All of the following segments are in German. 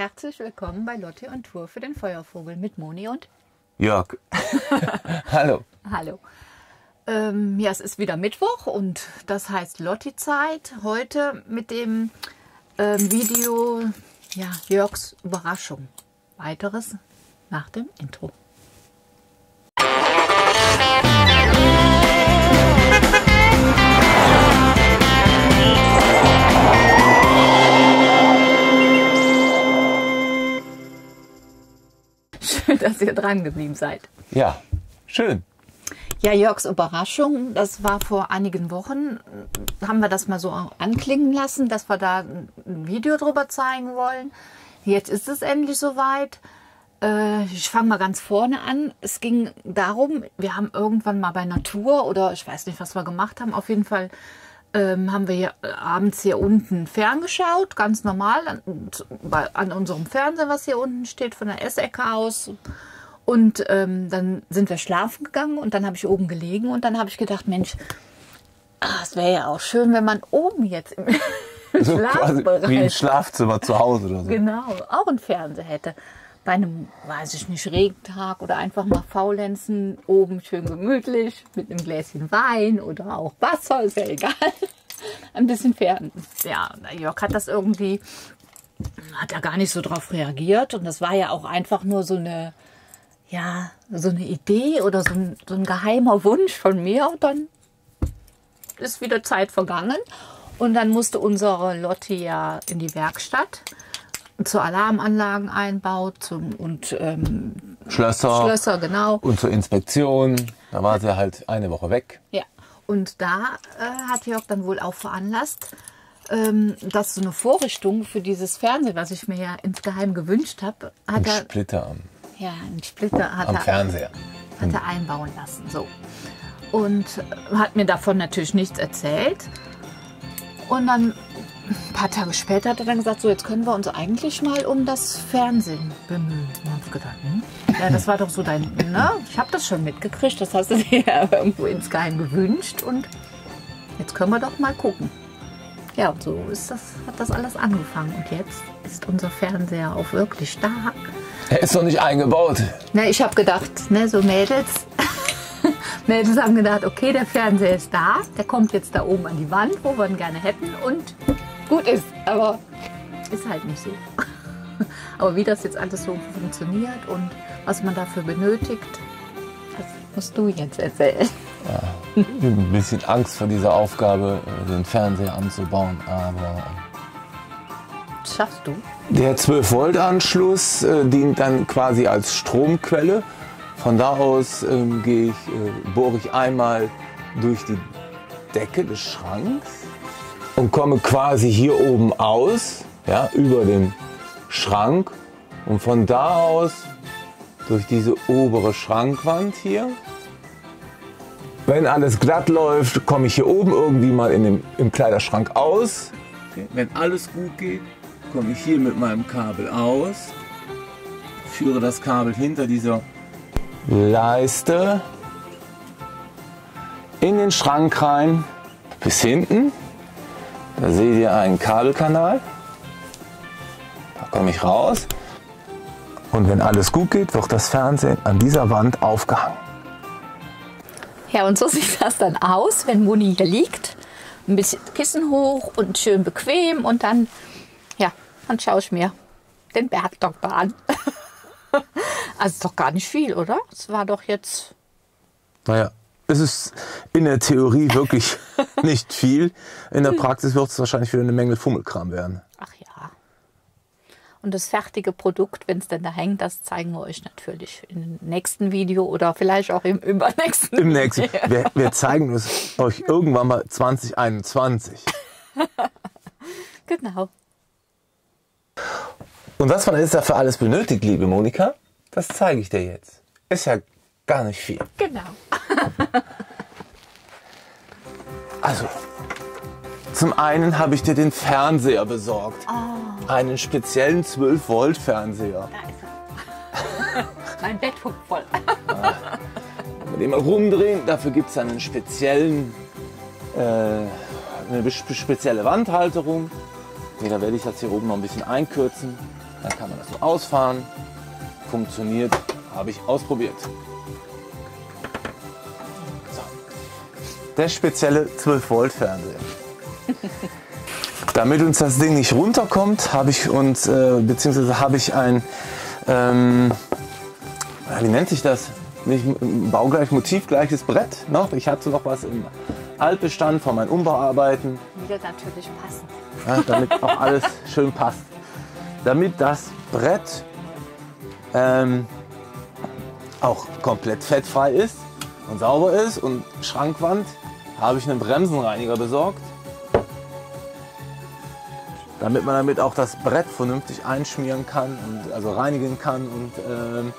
Herzlich willkommen bei Lotte und Tour für den Feuervogel mit Moni und Jörg. Hallo. Hallo. Ähm, ja, es ist wieder Mittwoch und das heißt Lotti-Zeit. Heute mit dem ähm, Video ja, Jörgs Überraschung. Weiteres nach dem Intro. Dass ihr dran geblieben seid. Ja, schön. Ja, Jörgs Überraschung, das war vor einigen Wochen, haben wir das mal so anklingen lassen, dass wir da ein Video drüber zeigen wollen. Jetzt ist es endlich soweit. Äh, ich fange mal ganz vorne an. Es ging darum, wir haben irgendwann mal bei Natur oder ich weiß nicht, was wir gemacht haben, auf jeden Fall ähm, haben wir hier abends hier unten ferngeschaut, ganz normal, an, an unserem Fernseher, was hier unten steht, von der Essecke aus. Und ähm, dann sind wir schlafen gegangen und dann habe ich oben gelegen und dann habe ich gedacht, Mensch, ah, es wäre ja auch schön, wenn man oben jetzt im so Schlafbereich, wie im Schlafzimmer zu Hause oder so. Genau, auch einen Fernseher hätte. Bei einem, weiß ich nicht, Regentag oder einfach mal faulenzen, oben schön gemütlich mit einem Gläschen Wein oder auch Wasser, ist ja egal. Ein bisschen fern. Ja, Jörg hat das irgendwie, hat er gar nicht so drauf reagiert und das war ja auch einfach nur so eine, ja, so eine Idee oder so ein, so ein geheimer Wunsch von mir und dann ist wieder Zeit vergangen und dann musste unsere Lotte ja in die Werkstatt zur Alarmanlageneinbau zum, und ähm, Schlösser. Schlösser, genau. Und zur Inspektion. Da war sie halt eine Woche weg. Ja, und da äh, hat Jörg dann wohl auch veranlasst, ähm, dass so eine Vorrichtung für dieses Fernsehen, was ich mir ja insgeheim gewünscht habe, hat Ein er Splitter am, ja, einen Splitter hat am er, Fernseher. hat er einbauen lassen. So. Und hat mir davon natürlich nichts erzählt. Und dann ein paar Tage später hat er dann gesagt, so jetzt können wir uns eigentlich mal um das Fernsehen bemühen. Und hab ich gedacht, hm? ja, das war doch so dein, ne? Ich habe das schon mitgekriegt, das hast du dir ja irgendwo insgeheim gewünscht und jetzt können wir doch mal gucken. Ja, und so ist das, hat das alles angefangen. Und jetzt ist unser Fernseher auch wirklich da. Er ist noch nicht eingebaut. Na, ich habe gedacht, ne, so Mädels, Mädels haben gedacht, okay, der Fernseher ist da, der kommt jetzt da oben an die Wand, wo wir ihn gerne hätten und gut ist. Aber ist halt nicht so. Aber wie das jetzt alles so funktioniert und was man dafür benötigt, das musst du jetzt erzählen. Ich habe ein bisschen Angst vor dieser Aufgabe, den Fernseher anzubauen, aber Das schaffst du. der 12-Volt-Anschluss äh, dient dann quasi als Stromquelle. Von da aus gehe ich, äh, bohre ich einmal durch die Decke des Schranks und komme quasi hier oben aus, ja, über dem Schrank und von da aus durch diese obere Schrankwand hier. Wenn alles glatt läuft, komme ich hier oben irgendwie mal in dem, im Kleiderschrank aus. Wenn alles gut geht, komme ich hier mit meinem Kabel aus, führe das Kabel hinter dieser Leiste in den Schrank rein bis hinten. Da seht ihr einen Kabelkanal. Da komme ich raus. Und wenn alles gut geht, wird das Fernsehen an dieser Wand aufgehangen. Ja, und so sieht das dann aus, wenn Moni hier liegt. Ein bisschen Kissen hoch und schön bequem und dann, ja, dann schaue ich mir den Bergdoktor an. also ist doch gar nicht viel, oder? Es war doch jetzt. Naja, es ist in der Theorie wirklich nicht viel. In der Praxis wird es wahrscheinlich wieder eine Menge Fummelkram werden. Ach ja. Und das fertige Produkt, wenn es denn da hängt, das zeigen wir euch natürlich im nächsten Video oder vielleicht auch im übernächsten. Im nächsten. Wir, wir zeigen es euch irgendwann mal 2021. Genau. Und was man jetzt dafür alles benötigt, liebe Monika, das zeige ich dir jetzt. Ist ja gar nicht viel. Genau. Also, zum einen habe ich dir den Fernseher besorgt. Einen speziellen 12-Volt-Fernseher. Da ist er. mein Bett huckt voll. Mit dem mal rumdrehen. Dafür gibt es einen speziellen, äh, eine spezielle Wandhalterung. Okay, da werde ich das hier oben noch ein bisschen einkürzen. Dann kann man das so ausfahren. Funktioniert, habe ich ausprobiert. Der spezielle 12 Volt Fernseher. Damit uns das Ding nicht runterkommt, habe ich uns, äh, beziehungsweise habe ich ein, ähm, wie nennt sich das? Nicht baugleich, motivgleiches Brett noch. Ich hatte noch was im Altbestand von meinen Umbauarbeiten. Wieder natürlich passend. Ja, damit auch alles schön passt. Damit das Brett ähm, auch komplett fettfrei ist und sauber ist und Schrankwand habe ich einen Bremsenreiniger besorgt damit man damit auch das Brett vernünftig einschmieren kann und also reinigen kann und ähm,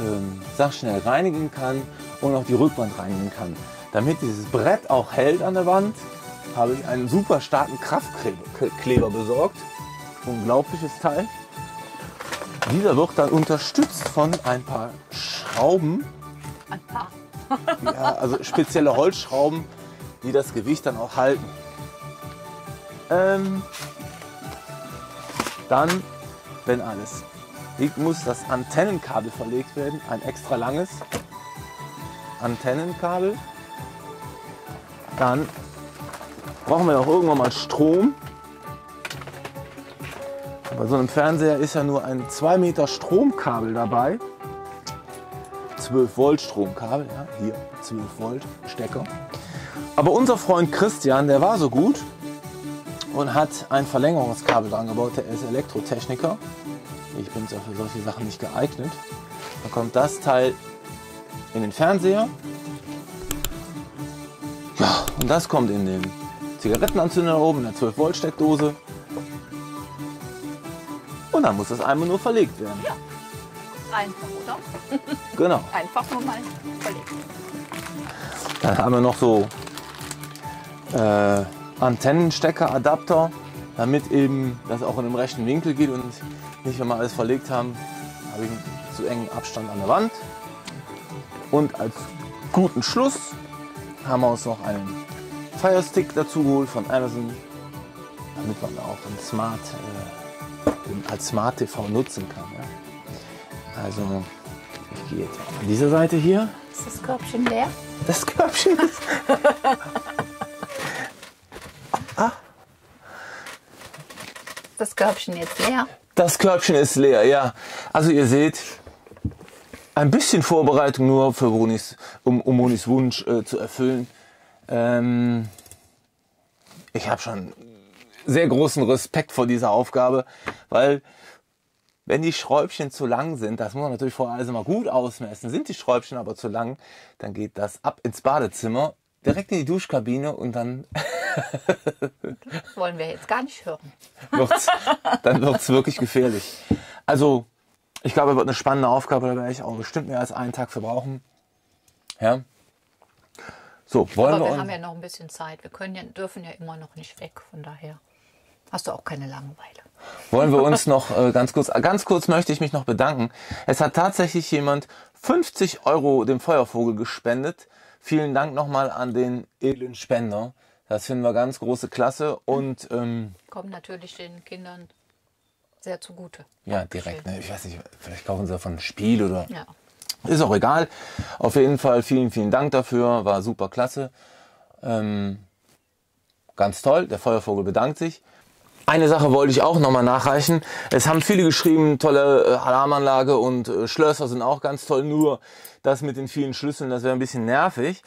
ähm, sag schnell reinigen kann und auch die Rückwand reinigen kann. Damit dieses Brett auch hält an der Wand, habe ich einen super starken Kraftkleber besorgt. Unglaubliches Teil. Dieser wird dann unterstützt von ein paar Schrauben. Ein paar. Ja, also spezielle Holzschrauben, die das Gewicht dann auch halten. Ähm, dann, wenn alles liegt, muss das Antennenkabel verlegt werden. Ein extra langes Antennenkabel. Dann brauchen wir auch irgendwann mal Strom. Bei so einem Fernseher ist ja nur ein 2 Meter Stromkabel dabei. 12 Volt Stromkabel, ja, hier 12 Volt Stecker. Aber unser Freund Christian, der war so gut, und hat ein Verlängerungskabel dran gebaut. Er ist Elektrotechniker. Ich bin für solche Sachen nicht geeignet. Dann kommt das Teil in den Fernseher. Ja, und das kommt in den Zigarettenanzünder oben, in der 12 Volt Steckdose. Und dann muss das einmal nur verlegt werden. Einfach, oder? Genau. Einfach nur mal verlegt. Dann haben wir noch so äh, Antennenstecker, Adapter, damit eben das auch in einem rechten Winkel geht und nicht, wenn wir alles verlegt haben, habe ich einen zu engen Abstand an der Wand. Und als guten Schluss haben wir uns noch einen Firestick dazu geholt von Amazon, damit man auch ein Smart, äh, als Smart TV nutzen kann. Ja. Also ich gehe jetzt an dieser Seite hier. Ist das Körbchen leer? Das Körbchen ist. das Körbchen jetzt leer? Das Körbchen ist leer, ja. Also ihr seht, ein bisschen Vorbereitung nur für Monis, um, um Monis Wunsch äh, zu erfüllen. Ähm, ich habe schon sehr großen Respekt vor dieser Aufgabe, weil wenn die Schräubchen zu lang sind, das muss man natürlich vorher alles mal gut ausmessen, sind die Schräubchen aber zu lang, dann geht das ab ins Badezimmer, direkt in die Duschkabine und dann das wollen wir jetzt gar nicht hören. wird's, dann wird es wirklich gefährlich. Also, ich glaube, es wird eine spannende Aufgabe, da werde ich auch bestimmt mehr als einen Tag für brauchen. Ja. So, wollen Aber wir, wir haben ja noch ein bisschen Zeit. Wir können ja, dürfen ja immer noch nicht weg. Von daher hast du auch keine Langeweile. Wollen wir uns noch äh, ganz kurz, ganz kurz möchte ich mich noch bedanken. Es hat tatsächlich jemand 50 Euro dem Feuervogel gespendet. Vielen Dank nochmal an den edlen Spender. Das finden wir ganz große Klasse und ähm, Kommen natürlich den Kindern sehr zugute. ja, direkt. Ne? Ich weiß nicht, vielleicht kaufen sie davon ein Spiel oder Ja. Ist auch egal. Auf jeden Fall vielen, vielen Dank dafür. War super klasse. Ähm, ganz toll. Der Feuervogel bedankt sich. Eine Sache wollte ich auch nochmal nachreichen. Es haben viele geschrieben, tolle äh, Alarmanlage und äh, Schlösser sind auch ganz toll. Nur das mit den vielen Schlüsseln, das wäre ein bisschen nervig.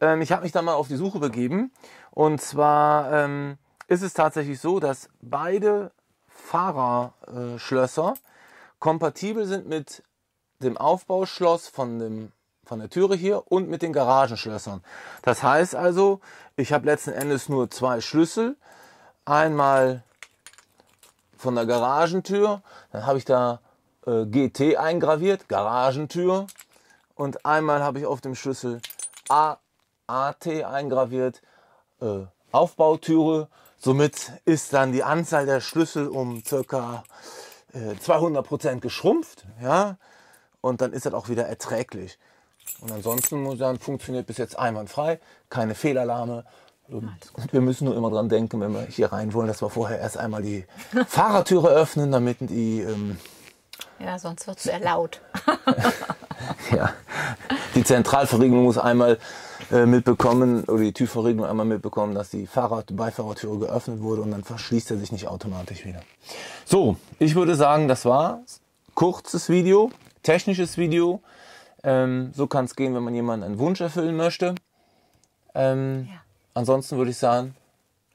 Ähm, ich habe mich da mal auf die Suche begeben. Und zwar ähm, ist es tatsächlich so, dass beide Fahrerschlösser äh, kompatibel sind mit dem Aufbauschloss von, dem, von der Türe hier und mit den Garagenschlössern. Das heißt also, ich habe letzten Endes nur zwei Schlüssel. Einmal von der Garagentür, dann habe ich da äh, GT eingraviert, Garagentür. Und einmal habe ich auf dem Schlüssel A, AT eingraviert, äh, Aufbautüre. Somit ist dann die Anzahl der Schlüssel um circa äh, 200% geschrumpft. Ja? Und dann ist das auch wieder erträglich. Und ansonsten muss sagen, funktioniert bis jetzt einwandfrei. Keine Fehlalarme. Ähm, Wir müssen nur immer dran denken, wenn wir hier rein wollen, dass wir vorher erst einmal die Fahrertüre öffnen, damit die, ähm, Ja, sonst wird es sehr laut. ja, die Zentralverriegelung muss einmal äh, mitbekommen, oder die Türverriegelung einmal mitbekommen, dass die Fahrer Beifahrertüre geöffnet wurde und dann verschließt er sich nicht automatisch wieder. So, ich würde sagen, das war kurzes Video, technisches Video. Ähm, so kann es gehen, wenn man jemanden einen Wunsch erfüllen möchte. Ähm, Ja. Ansonsten würde ich sagen,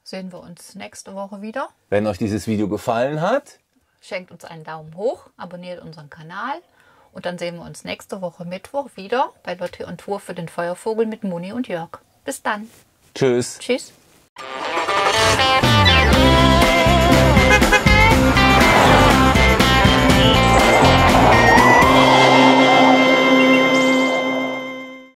Sehen wir uns nächste Woche wieder. wenn euch dieses Video gefallen hat, Schenkt uns einen Daumen hoch, abonniert unseren Kanal und dann sehen wir uns nächste Woche Mittwoch wieder bei Lotte und Tour für den Feuervogel mit Moni und Jörg. Bis dann. tschüss. Tschüss.